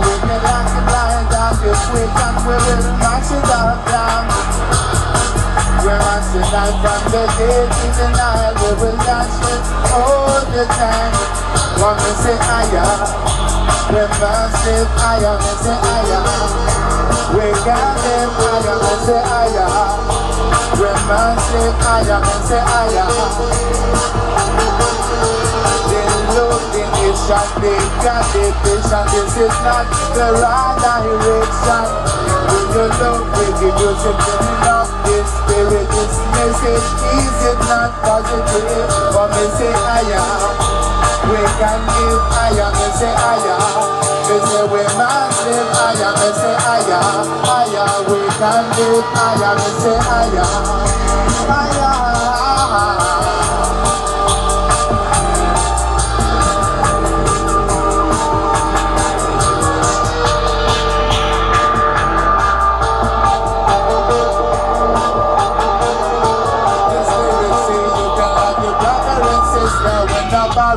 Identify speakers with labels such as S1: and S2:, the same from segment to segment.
S1: we can lock it lie down. If we can, we will mash it all down. We're mashing night from the day to the night. We will dash it all the time. When we say higher, we're massive higher, we say higher. We got them higher, we say higher. We're massive higher, we say higher loading is the vision This is not the right direction When you look with the music Turning up this spirit This message. Is it not positive? But me say I am. We can live I am Me say I am. Me say we must live I am Me say I am. I am We can live I am Me say I am. I am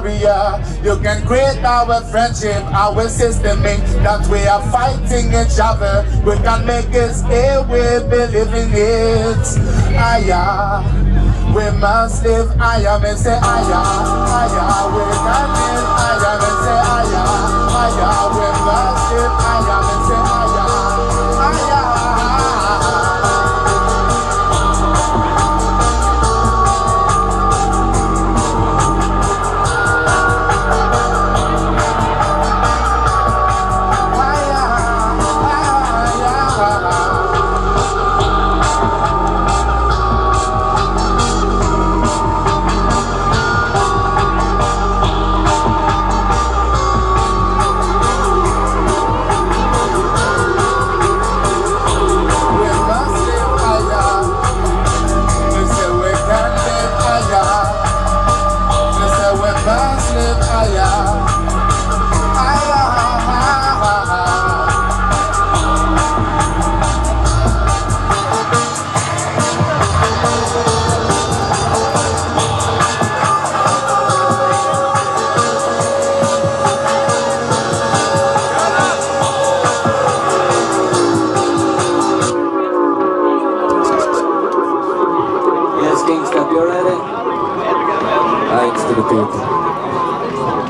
S1: You can create our friendship, our systemic that we are fighting each other. We can make it stay, we believe in it. Aya, we must live. Aya, me say Aya, Aya, we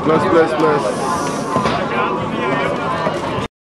S2: Bless, bless, bless.